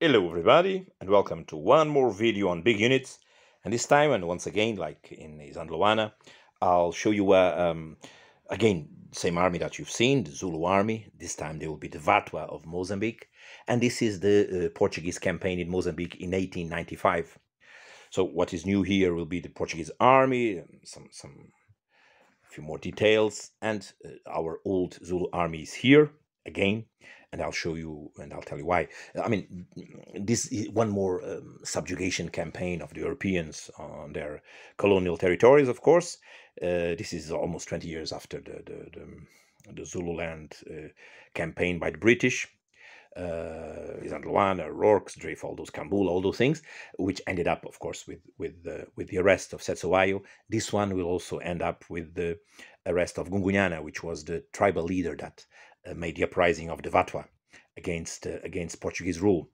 Hello everybody and welcome to one more video on big units. And this time and once again like in Isandlwana I'll show you uh, um, again same army that you've seen the Zulu army. This time they will be the Vatua of Mozambique. And this is the uh, Portuguese campaign in Mozambique in 1895 so what is new here will be the Portuguese army some some a few more details. And uh, our old Zulu army is here again and I'll show you and I'll tell you why. I mean, this is one more um, subjugation campaign of the Europeans on their colonial territories, of course. Uh, this is almost 20 years after the, the, the, the Zululand uh, campaign by the British. Uh, Isandlwana, Rorke's, Dreyfus, all those Kambula, all those things, which ended up, of course, with with the with the arrest of Cetshwayo. This one will also end up with the arrest of Gungunhana, which was the tribal leader that made the uprising of the Vatua against uh, against Portuguese rule.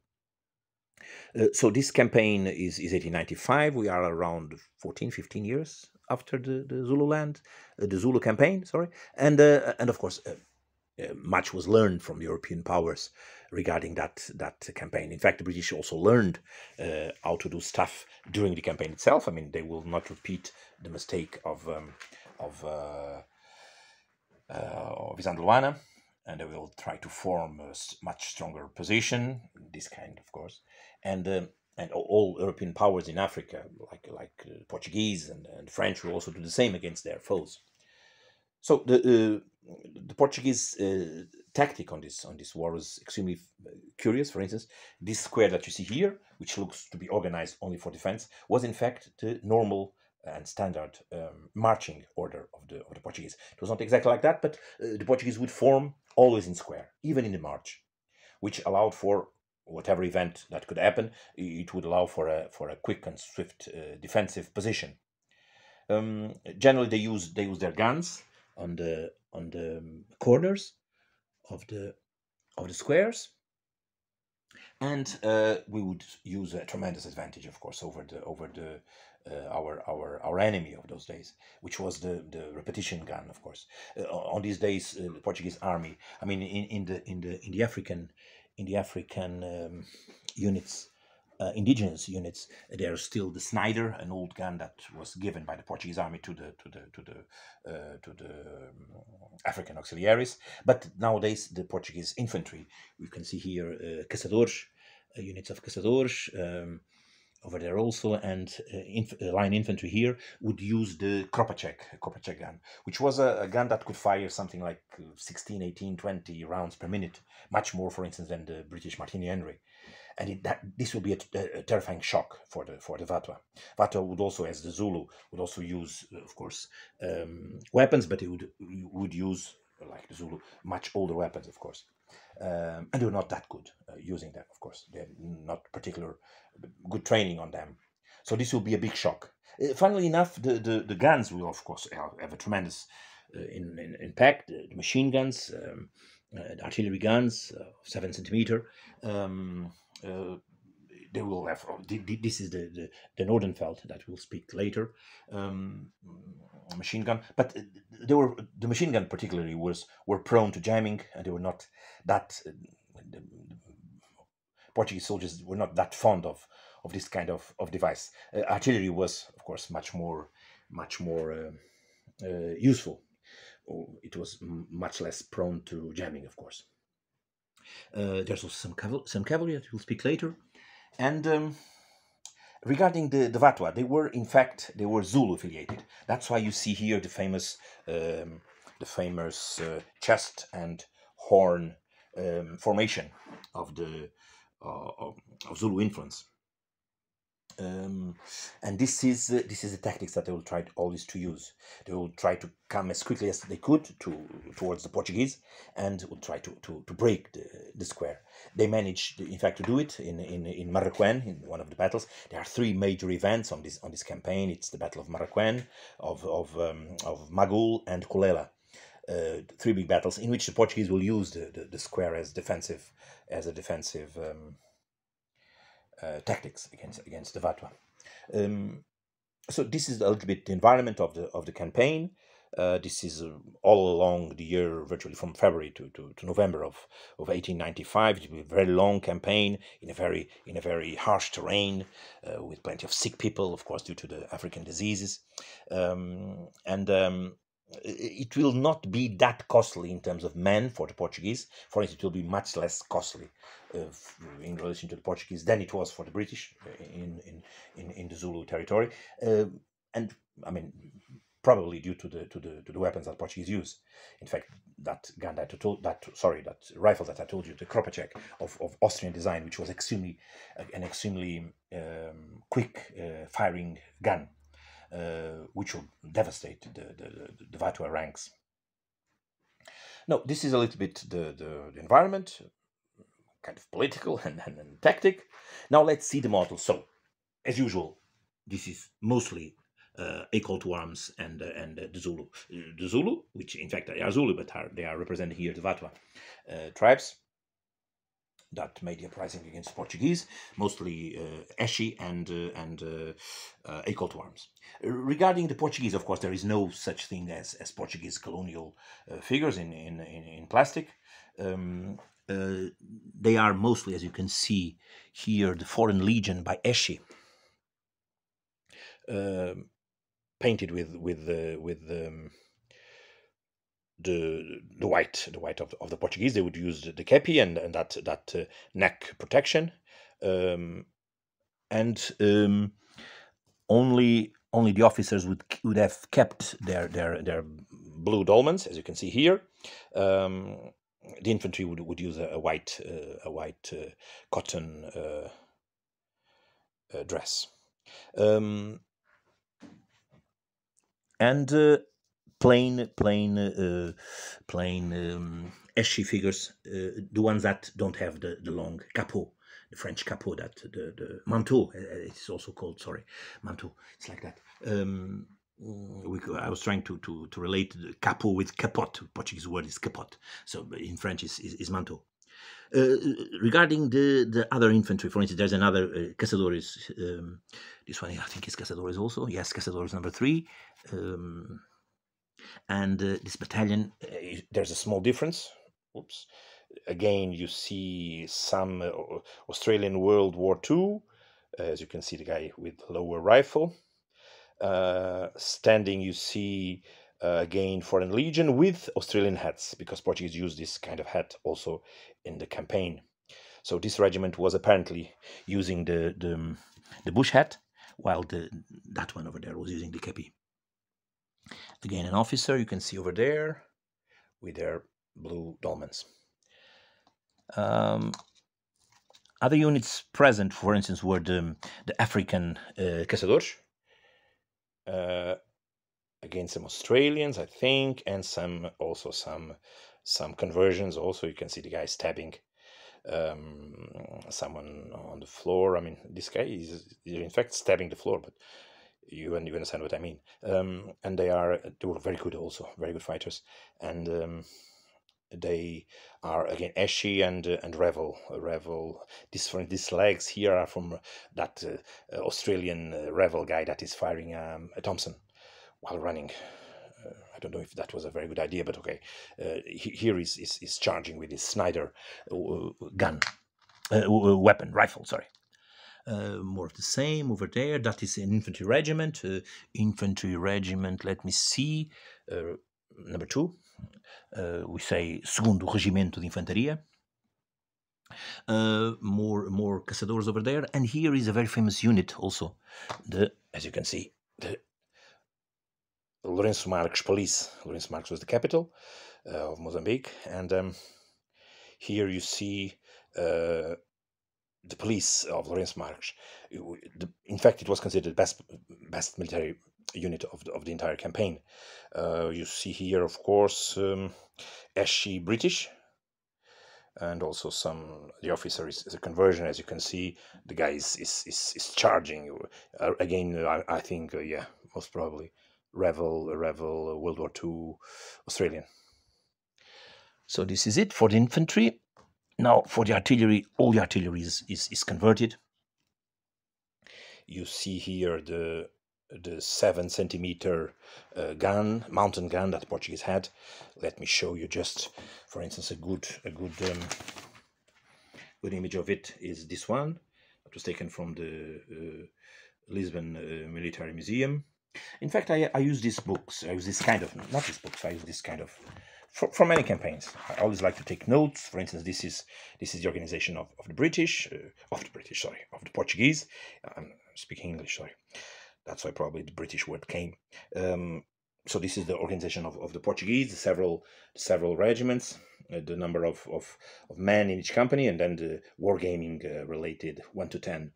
Uh, so this campaign is, is 1895. We are around 14, 15 years after the, the Zululand, uh, the Zulu campaign, sorry. And, uh, and of course, uh, much was learned from European powers regarding that, that campaign. In fact, the British also learned how to do stuff during the campaign itself. I mean, they will not repeat the mistake of, um, of, of Isandlwana and they will try to form a much stronger position. This kind, of course, and uh, and all European powers in Africa, like like uh, Portuguese and, and French, will also do the same against their foes. So the uh, the Portuguese uh, tactic on this on this war was extremely uh, curious. For instance, this square that you see here, which looks to be organized only for defense, was in fact the normal and standard um, marching order of the of the Portuguese. It was not exactly like that, but uh, the Portuguese would form always in square, even in the march, which allowed for whatever event that could happen. It would allow for a for a quick and swift uh, defensive position. Um, generally, they use they use their guns on the on the um, corners of the of the squares and uh, we would use a tremendous advantage, of course, over the over the uh, our our our enemy of those days, which was the the repetition gun, of course. Uh, on these days, uh, the Portuguese army, I mean, in, in the in the in the African in the African um, units. Uh, indigenous units. There is still the Snider, an old gun that was given by the Portuguese army to the to the to the uh, to the um, African auxiliaries. But nowadays, the Portuguese infantry, we can see here uh, caçadores, uh, units of caçadores. Um, over there also, and uh, inf uh, line infantry here would use the Kropatschek, Kropatschek gun, which was a, a, gun that could fire something like 16, 18, 20 rounds per minute, much more, for instance, than the British Martini Henry and it, that this would be a, terrifying shock for the for the Vatua. Vatua would also, as the Zulu, would also use, of course, um, weapons, but he would would use like the Zulu much older weapons, of course, um, and they're not that good uh, using them. Of course, They're not particular good training on them, so this will be a big shock. Uh, funnily enough, the, the, the guns will of course have a tremendous uh, in, in impact. The machine guns. Um, uh, artillery guns, uh, seven centimeter, um, they will have this is the, the, the Nordenfeldt that we'll speak later um, machine gun. But they were the machine gun particularly was were prone to jamming and they were not that the Portuguese soldiers were not that fond of of this kind of, of device. Uh, artillery was of course much more much more uh, uh, useful. It was much less prone to jamming of course. Uh, there's also some, some cavalry that we'll speak later. And um, regarding the, the Vatua, they were in fact they were Zulu affiliated. That's why you see here the famous um, the famous uh, chest and horn um, formation of the uh, of Zulu influence. Um, and this is uh, this is the tactics that they will try always to use. They will try to come as quickly as they could to towards the Portuguese, and will try to, to, to break the, the square. They managed, in fact, to do it in in in Marracuene, in one of the battles. There are three major events on this on this campaign. It's the Battle of Marracuene, of of um, of Magul and Coolela. Uh, three big battles in which the Portuguese will use the, the, the square as defensive as a defensive um, uh, tactics against against the Vatua. Um, so this is a little bit the environment of the of the campaign. Uh, this is uh, all along the year, virtually from February to, to, to November of, of 1895. It be a very long campaign in a very in a very harsh terrain, uh, with plenty of sick people, of course, due to the African diseases, um, and um, it will not be that costly in terms of men for the Portuguese. For instance, it will be much less costly uh, in relation to the Portuguese than it was for the British in in in, in the Zulu territory. Uh, and I mean, probably due to the to the to the weapons that Portuguese use. In fact, that gun that I told that sorry that rifle that I told you, the Kropatschek of, of Austrian design, which was extremely an extremely um, quick uh, firing gun, uh, which will devastate the the, the, Vatua ranks. No, this is a little bit the, the, the environment, kind of political and, and, and tactic. Now let's see the model. So, as usual, this is mostly uh, a call to arms and uh, and uh, the Zulu, the Zulu, which in fact they are Zulu, but are, they are representing here the Vatua uh, tribes that made the uprising against Portuguese, mostly uh, Esci and uh, and uh, call to arms. Regarding the Portuguese, of course, there is no such thing as, as Portuguese colonial figures in in, in, in plastic. Um, uh, they are mostly, as you can see here, the Foreign Legion by Esci, uh, painted with with uh, with um, the the white the white of, of the Portuguese. They would use the, the kepi and, and that that uh, neck protection, um, and um, only only the officers would would have kept their their their blue dolmans, as you can see here. Um, the infantry would, would use a, a white uh, a white uh, cotton uh, uh, dress. Um, and uh, plain plain uh, plain um, Esci figures, uh, the ones that don't have the, the long capot, the French capot, that the, the manteau, it's also called, sorry, manteau, it's like that. Um, we, I was trying to, to, to relate the capot with capot. Portuguese word is capot. So in French is, is, is manteau. Uh, regarding the, the other infantry, for instance, there's another uh, Caçadores. Um, this one, I think, is Caçadores also. Yes, Caçadores number three. Um, and uh, this battalion, uh, there's a small difference. Oops. Again, you see some uh, Australian World War II. As you can see, the guy with lower rifle. Uh, standing, you see uh, again Foreign Legion with Australian hats because Portuguese used this kind of hat also in the campaign. So this regiment was apparently using the the, the bush hat, while the that one over there was using the kepi. Again, an officer you can see over there with their blue dolmans. Um, other units present, for instance, were the, the African uh, caçadores, uh, again some Australians, I think, and some also some some conversions. Also, you can see the guy stabbing um, someone on the floor. I mean, this guy is, in fact stabbing the floor, but you and you understand what I mean. Um, and they are they were very good also, very good fighters, and um, they are again Esci and uh, and Revell. Revell. This from these legs here are from that uh, Australian uh, Revell guy that is firing um, a Thompson while running. Uh, I don't know if that was a very good idea, but okay. Uh, he, here is, is is charging with his Snider uh, gun, weapon, rifle. Sorry. Uh, more of the same over there. That is an infantry regiment. Uh, infantry regiment, let me see. Uh, number two, we say Segundo Regimento de Infantaria. more more caçadores over there. And here is a very famous unit also. The, as you can see, the Lourenço Marques police. Lourenço Marques was the capital uh, of Mozambique, and um, here you see uh, the police of Lourenço Marques. In fact, it was considered best best military unit of the, of the entire campaign. Uh, you see here, of course, um, Esci British, and also some the officer is, is, a conversion as you can see the guy is is, is, is charging uh, again I, I think uh, yeah most probably Revell, Revell, World War II Australian. So this is it for the infantry. Now for the artillery, all the artillery is, is, is converted. You see here the the seven centimeter uh, gun, mountain gun that Portuguese had. Let me show you just, for instance, a good a good um, good image of it is this one. It was taken from the uh, Lisbon uh, Military Museum. In fact, I, I use these books. I use this kind of not these books. I use this kind of for, for many campaigns. I always like to take notes. For instance, this is this is the organization of, of the British, uh, of the British, sorry, of the Portuguese. I'm speaking English, sorry. That's why probably the British word came. Um, so this is the organization of, of the Portuguese, several several regiments, uh, the number of, of, of men in each company, and then the wargaming uh, related one to ten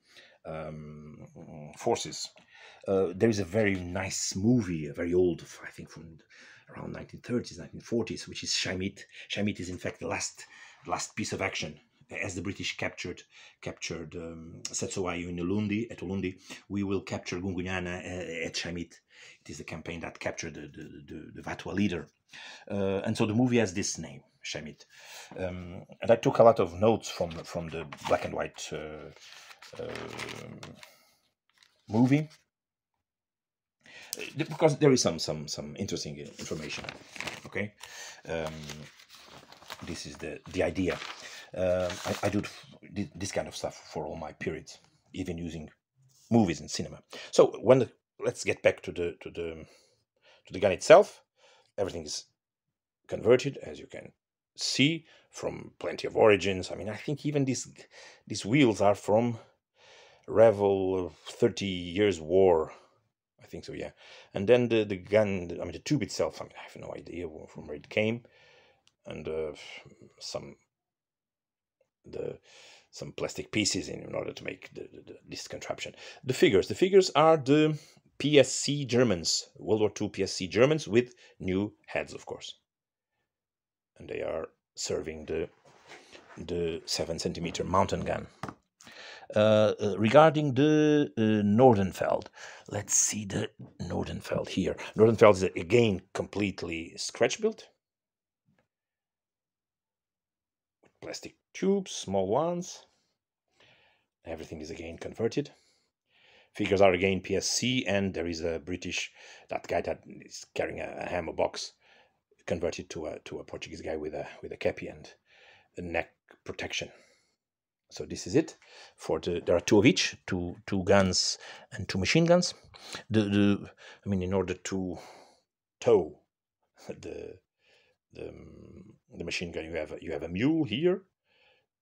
um, forces. Uh, there is a very nice movie, a very old, I think from around 1930s, 1940s, which is Chaimite. Chaimite is in fact the last last piece of action as the British captured captured um, in Ulundi, at Ulundi, we will capture Gungunhana uh, at Chaimite. It is the campaign that captured the, the, the, the Vatua leader. Uh, and so the movie has this name, Chaimite. Um, and I took a lot of notes from, from the black and white uh, uh movie because there is some some some interesting information okay? Um, this is the the idea. Uh, I, I do this kind of stuff for all my periods even using movies and cinema. So when the, let's get back to the to the to the gun itself. Everything is converted as you can see from plenty of origins. I mean i think even these these wheels are from Revell 30 years war think so, yeah. And then the, the gun, I mean, the tube itself, I mean, I have no idea from where it came. And uh, some the some plastic pieces in, in order to make the, the, this contraption. The figures, the figures are the PSC Germans, World War II PSC Germans with new heads, of course. And they are serving the the seven centimeter mountain gun. Uh, uh, regarding the uh, Nordenfeld, let's see the Nordenfeld here. Nordenfeld is again completely scratch built. Plastic tubes, small ones. Everything is again converted. Figures are again PSC, and there is a British that guy that is carrying a, hammer box converted to a to a Portuguese guy with a with a kepi and a neck protection so this is it. For the there are two of each two two guns and two machine guns. The the i mean in order to tow the the, the machine gun you have you have a mule here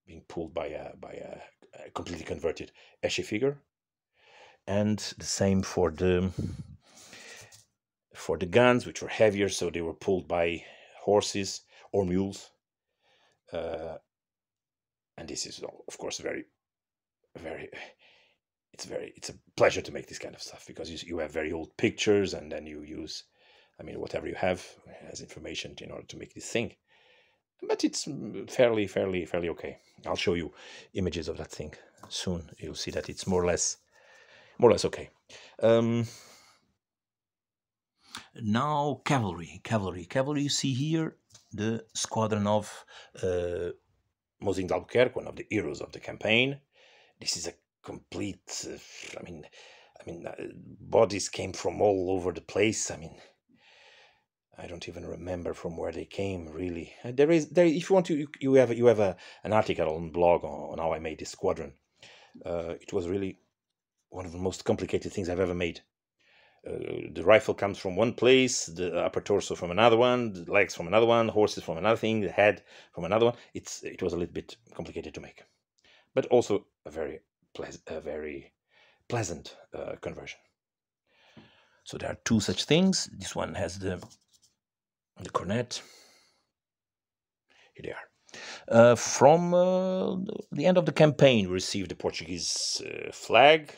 being pulled by a by a, a completely converted Esci figure. And the same for the for the guns which were heavier so they were pulled by horses or mules. Uh, and this is of course very very it's very it's a pleasure to make this kind of stuff because you, you have very old pictures and then you use i mean whatever you have as information in order to make this thing. But it's fairly fairly fairly okay. I'll show you images of that thing soon. You'll see that it's more or less more or less okay. Um, now cavalry cavalry. Cavalry you see here the squadron of uh, De Albuquerque, one of the heroes of the campaign. This is a complete. Uh, I mean, I mean, uh, bodies came from all over the place. I mean, I don't even remember from where they came. Really, uh, there is there. If you want to, you, you have you have a, an article on blog on, on how I made this squadron. Uh, it was really one of the most complicated things I've ever made. Uh, the rifle comes from one place, the upper torso from another one, the legs from another one, horses from another thing, the head from another one. It's it was a little bit complicated to make, but also a very a very pleasant uh, conversion. So there are two such things. This one has the the cornet. Here they are. Uh, from uh, the end of the campaign, we received the Portuguese uh, flag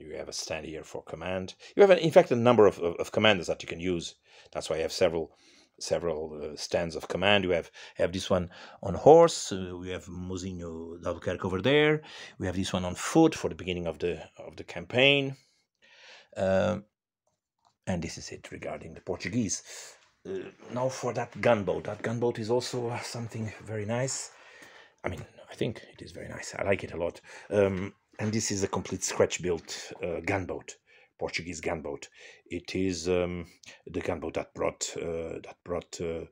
you have a stand here for command. You have, in fact, a number of, of, of commanders that you can use. That's why I have several several uh, stands of command. You have have this one on horse. Uh, we have Mouzinho d'Albuquerque over there. We have this one on foot for the beginning of the of the campaign. Um, and this is it regarding the Portuguese. Uh, now for that gunboat. That gunboat is also uh, something very nice. I mean, I think it is very nice. I like it a lot. Um, and this is a complete scratch built uh, gunboat Portuguese gunboat. It is um, the gunboat that brought uh, that brought uh,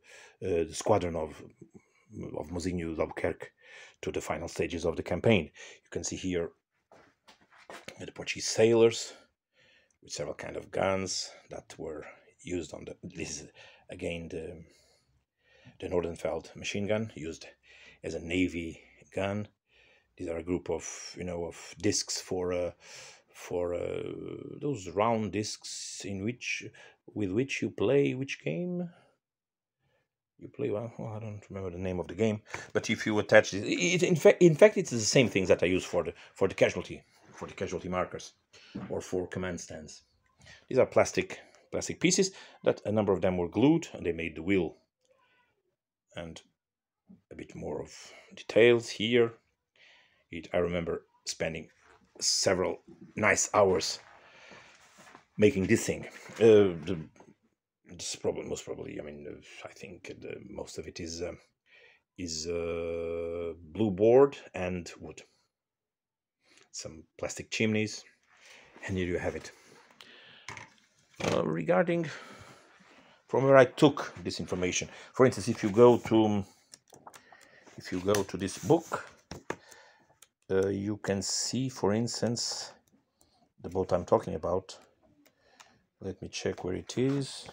uh, the squadron of of Mouzinho Albuquerque to the final stages of the campaign. You can see here the Portuguese sailors with several kind of guns that were used on the. This is again the the Nordenfeld machine gun used as a navy gun. These are a group of you know of discs for uh, for uh, those round discs in which with which you play which game? You play well, well, i don't remember the name of the game but if you attach it, it, in fact in fact it's the same things that i use for the for the casualty for the casualty markers or for command stands. These are plastic plastic pieces that a number of them were glued and they made the wheel. And a bit more of details here it i remember spending several nice hours making this thing. Uh, the this most probably i mean i think the, most of it is um, is uh, blue board and wood. Some plastic chimneys. And here you have it. Uh, regarding from where i took this information. For instance if you go to if you go to this book uh, you can see for instance the boat i'm talking about. Let me check where it is.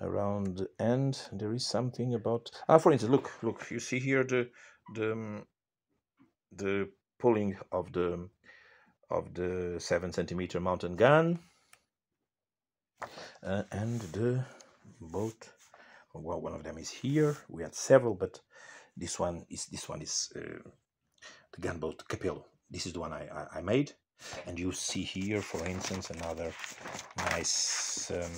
Around the end there is something about ah for instance look look you see here the the um, the pulling of the of the seven centimeter mountain gun uh, and the boat. Well one of them is here. We had several but this one is this one is uh, the gunboat capello this is the one I, I, I made. And you see here for instance another nice um,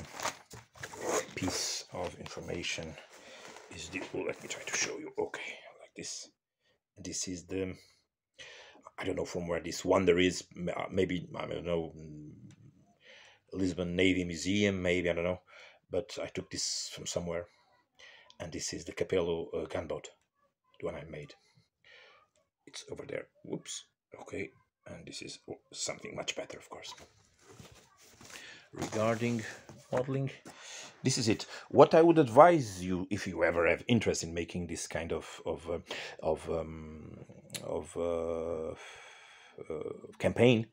piece of information. Is the oh, let me try to show you. Okay like this. This is the i don't know from where this wonder is. Uh, maybe i don't know mm, lisbon navy museum maybe i don't know. But i took this from somewhere. And this is the capello uh, gunboat the one i made it's over there. Whoops. Okay. And this is something much better of course. Regarding modeling? This is it. What i would advise you if you ever have interest in making this kind of of uh, of um, of uh, uh, campaign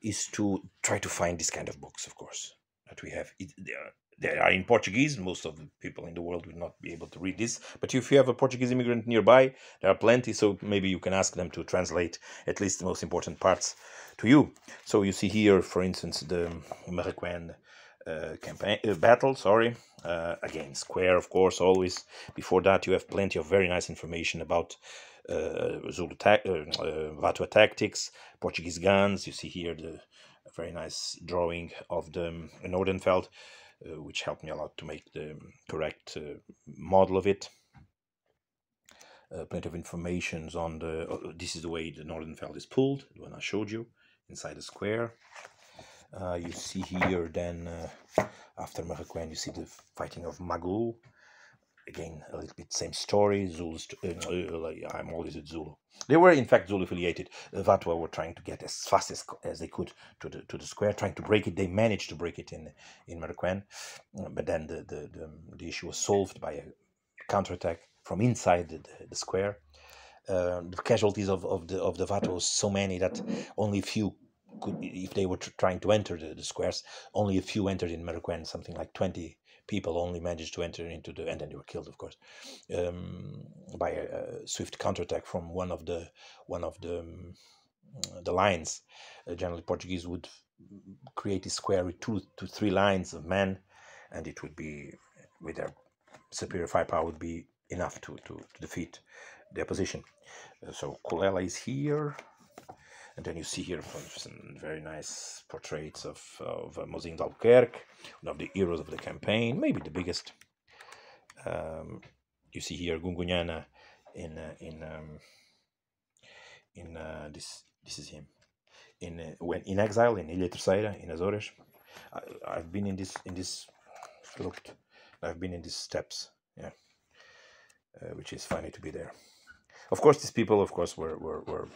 is to try to find this kind of books of course that we have. It, they, are, they are in portuguese most of the people in the world will not be able to read this but if you have a portuguese immigrant nearby there are plenty so maybe you can ask them to translate at least the most important parts to you. So you see here for instance the Marracuene uh, campaign uh, battle sorry uh, again square of course always. Before that you have plenty of very nice information about uh, Zulu ta- uh, uh, Vatua tactics Portuguese guns. You see here the very nice drawing of the um, Nordenfeld Uh, which helped me a lot to make the um, correct uh, model of it uh, plenty of informations on the this is the way the Nordenfeld is pulled the one I showed you inside the square uh, you see here then uh, after Marracuene you see the fighting of Magul. Again, a little bit same story. Zulus, uh, I'm always a Zulu. They were in fact Zulu affiliated. Vatua were trying to get as fast as, as they could to the to the square, trying to break it. They managed to break it in in Marracuene, but then the, the the, the issue was solved by a counterattack from inside the, the, square. Uh, the casualties of, of the of the Vatua was so many that only a few could, if they were trying to enter the, the, squares, only a few entered in Marracuene, something like 20 people only managed to enter into the, and then they were killed, of course, um, by a, a, swift counterattack from one of the one of the um, the lines. Uh, generally, Portuguese would create a square with two to three lines of men, and it would be with their superior firepower would be enough to, to, to defeat the opposition. Uh, so Coolela is here. And then you see here some very nice portraits of, of uh, Mouzinho de Albuquerque, one of the heroes of the campaign, maybe the biggest. Um, you see here Gungunhana in uh, in um, in uh, this this is him in uh, when in exile in Ilha Terceira in Azores. I, have been in this in this looked. I've been in these steps, yeah, uh, which is funny to be there. Of course, these people, of course, were were, were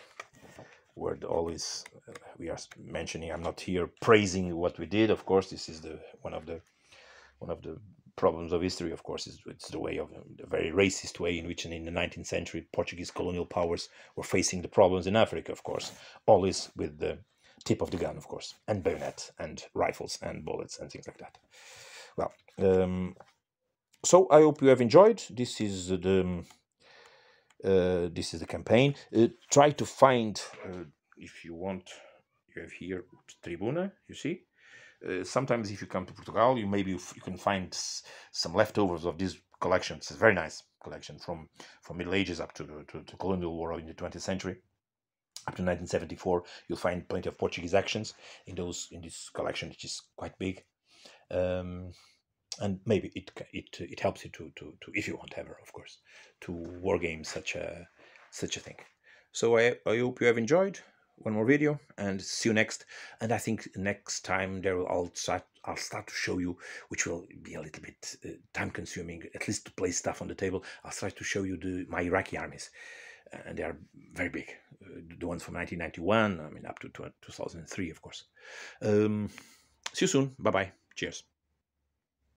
all is uh, we are mentioning. I'm not here praising what we did. Of course, this is the one of the one of the problems of history. Of course, is it's the way of the very racist way in which in the 19th century Portuguese colonial powers were facing the problems in Africa. Of course, always with the tip of the gun, of course, and bayonet and rifles and bullets and things like that. Well, um, so I hope you have enjoyed. This is the uh, this is the campaign. Uh, try to find uh, if you want. You have here Tribuna. You see. Uh, sometimes, if you come to Portugal, you maybe you can find some leftovers of these collections. It's a very nice collection from from Middle Ages up to to, to colonial war in the 20th century up to 1974 you'll find plenty of portuguese actions in those in this collection which is quite big um, and maybe it it it helps you to to, to if you want ever of course to war games such a such a thing so i i hope you have enjoyed one more video and see you next and i think next time there will i'll start i'll start to show you which will be a little bit uh, time consuming at least to place stuff on the table i'll try to show you the my iraqi armies and they are very big. Uh, the ones from 1991, I mean, up to 2003, of course. Um, see you soon. Bye bye. Cheers.